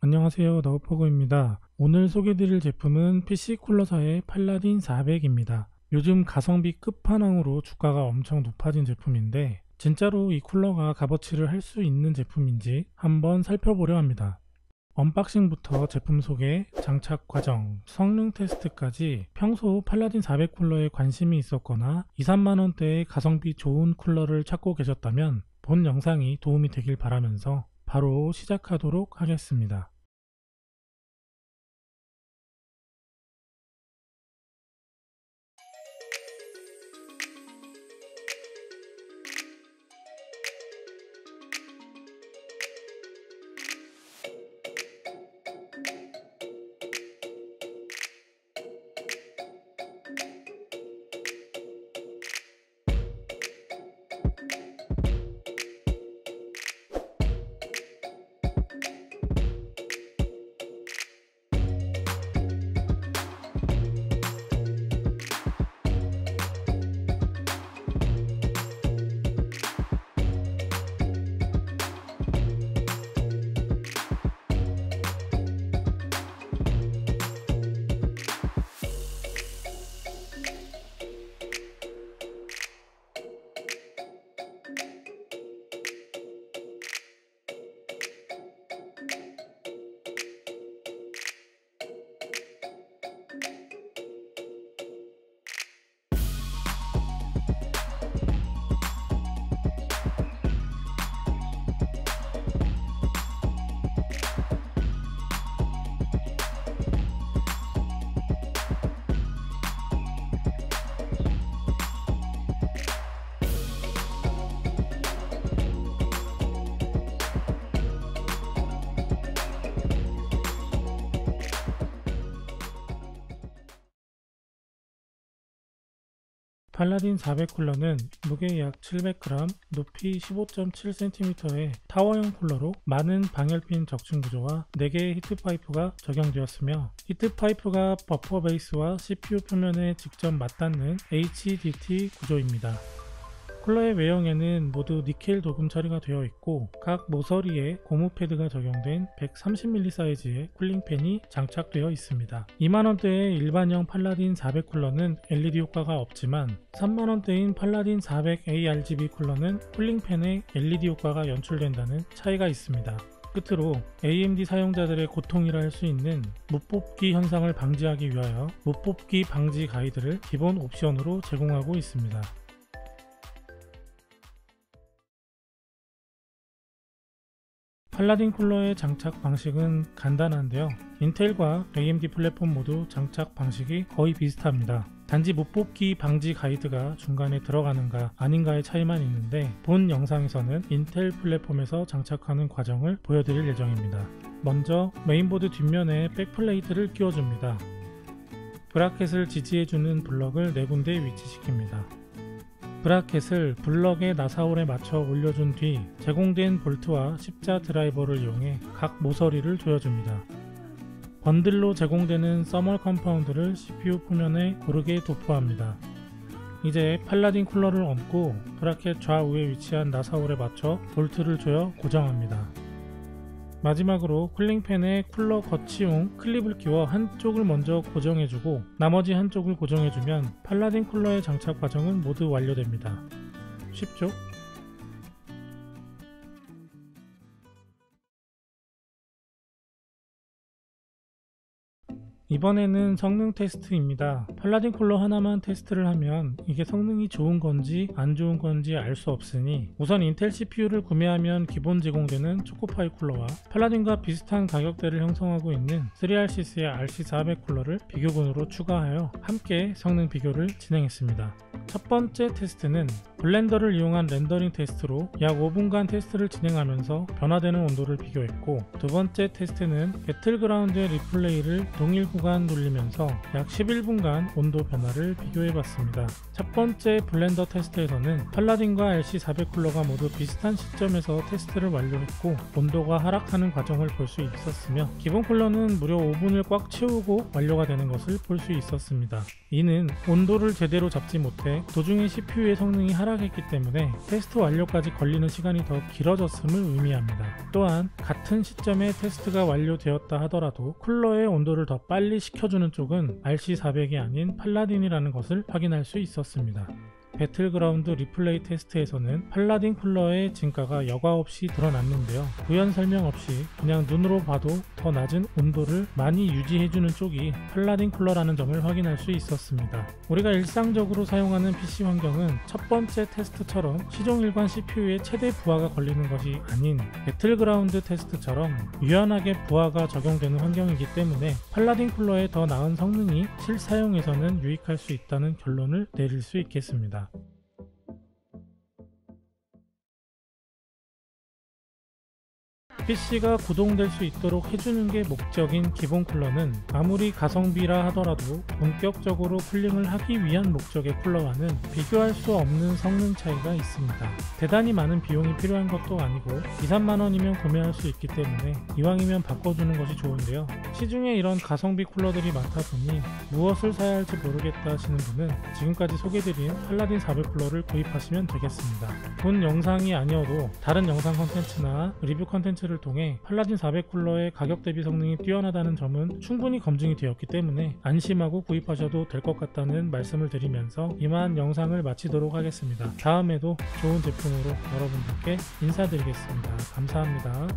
안녕하세요. 너프포그입니다. 오늘 소개드릴 제품은 PC쿨러사의 팔라딘 400입니다. 요즘 가성비 끝판왕으로 주가가 엄청 높아진 제품인데 진짜로 이 쿨러가 값어치를 할 수 있는 제품인지 한번 살펴보려 합니다. 언박싱부터 제품 소개, 장착 과정, 성능 테스트까지 평소 팔라딘 400 쿨러에 관심이 있었거나 2, 3만원대의 가성비 좋은 쿨러를 찾고 계셨다면 본 영상이 도움이 되길 바라면서 바로 시작하도록 하겠습니다. 팔라딘 400 쿨러는 무게 약 700g, 높이 15.7cm의 타워형 쿨러로 많은 방열핀 적층 구조와 4개의 히트파이프가 적용되었으며 히트파이프가 버퍼 베이스와 CPU 표면에 직접 맞닿는 HDT 구조입니다. 쿨러의 외형에는 모두 니켈 도금 처리가 되어 있고 각 모서리에 고무 패드가 적용된 130mm 사이즈의 쿨링팬이 장착되어 있습니다. 2만원대의 일반형 팔라딘 400 쿨러는 LED 효과가 없지만 3만원대인 팔라딘 400 ARGB 쿨러는 쿨링팬에 LED 효과가 연출된다는 차이가 있습니다. 끝으로 AMD 사용자들의 고통이라 할 수 있는 무뽑기 현상을 방지하기 위하여 무뽑기 방지 가이드를 기본 옵션으로 제공하고 있습니다. 팔라딘 쿨러의 장착 방식은 간단한데요. 인텔과 AMD 플랫폼 모두 장착 방식이 거의 비슷합니다. 단지 못 뽑기 방지 가이드가 중간에 들어가는가 아닌가의 차이만 있는데 본 영상에서는 인텔 플랫폼에서 장착하는 과정을 보여드릴 예정입니다. 먼저 메인보드 뒷면에 backplate를 끼워줍니다. 브라켓을 지지해주는 블럭을 4군데 위치시킵니다. 브라켓을 블럭의 나사홀에 맞춰 올려준 뒤 제공된 볼트와 십자 드라이버를 이용해 각 모서리를 조여줍니다. 번들로 제공되는 thermal compound를 CPU 표면에 고르게 도포합니다. 이제 팔라딘 쿨러를 얹고 브라켓 좌우에 위치한 나사홀에 맞춰 볼트를 조여 고정합니다. 마지막으로 쿨링팬에 쿨러 거치용 클립을 끼워 한쪽을 먼저 고정해주고 나머지 한쪽을 고정해주면 팔라딘 쿨러의 장착 과정은 모두 완료됩니다. 쉽죠? 이번에는 성능 테스트입니다. 팔라딘 쿨러 하나만 테스트를 하면 이게 성능이 좋은 건지 안 좋은 건지 알 수 없으니 우선 인텔 CPU를 구매하면 기본 제공되는 초코파이 쿨러와 팔라딘과 비슷한 가격대를 형성하고 있는 3RCS의 RC400 쿨러를 비교군으로 추가하여 함께 성능 비교를 진행했습니다. 첫 번째 테스트는 블렌더를 이용한 렌더링 테스트로 약 5분간 테스트를 진행하면서 변화되는 온도를 비교했고 두 번째 테스트는 배틀그라운드의 리플레이를 동일 구간 돌리면서 약 11분간 온도 변화를 비교해봤습니다. 첫 번째 블렌더 테스트에서는 팔라딘과 LC400 쿨러가 모두 비슷한 시점에서 테스트를 완료했고 온도가 하락하는 과정을 볼 수 있었으며 기본 쿨러는 무려 5분을 꽉 채우고 완료가 되는 것을 볼 수 있었습니다. 이는 온도를 제대로 잡지 못해 도중에 CPU의 성능이 하락 하락했기 때문에 테스트 완료까지 걸리는 시간이 더 길어졌음을 의미합니다. 또한 같은 시점에 테스트가 완료되었다 하더라도 쿨러의 온도를 더 빨리 식혀주는 쪽은 RC400이 아닌 팔라딘이라는 것을 확인할 수 있었습니다. 배틀그라운드 리플레이 테스트에서는 팔라딘 쿨러의 진가가 여과 없이 드러났는데요. 부연 설명 없이 그냥 눈으로 봐도 더 낮은 온도를 많이 유지해주는 쪽이 팔라딘 쿨러라는 점을 확인할 수 있었습니다. 우리가 일상적으로 사용하는 PC 환경은 첫 번째 테스트처럼 시종 일관 CPU에 최대 부하가 걸리는 것이 아닌 배틀그라운드 테스트처럼 유연하게 부하가 적용되는 환경이기 때문에 팔라딘 쿨러의 더 나은 성능이 실사용에서는 유익할 수 있다는 결론을 내릴 수 있겠습니다. PC가 구동될 수 있도록 해주는 게 목적인 기본 쿨러는 아무리 가성비라 하더라도 본격적으로 쿨링을 하기 위한 목적의 쿨러와는 비교할 수 없는 성능 차이가 있습니다. 대단히 많은 비용이 필요한 것도 아니고 2, 3만원이면 구매할 수 있기 때문에 이왕이면 바꿔주는 것이 좋은데요. 시중에 이런 가성비 쿨러들이 많다 보니 무엇을 사야 할지 모르겠다 하시는 분은 지금까지 소개드린 팔라딘 400 쿨러를 구입하시면 되겠습니다. 본 영상이 아니어도 다른 영상 컨텐츠나 리뷰 컨텐츠 를 통해 팔라딘 400 쿨러의 가격 대비 성능이 뛰어나다는 점은 충분히 검증이 되었기 때문에 안심하고 구입하셔도 될 것 같다는 말씀을 드리면서 이만 영상을 마치도록 하겠습니다. 다음에도 좋은 제품으로 여러분들께 인사드리겠습니다. 감사합니다.